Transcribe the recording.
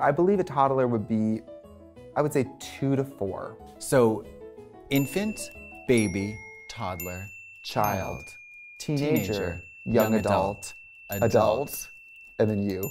I believe a toddler would be, I would say two to four. So, infant, baby, toddler, Child, child, Teenager, young, adult, adult, adult, and then you.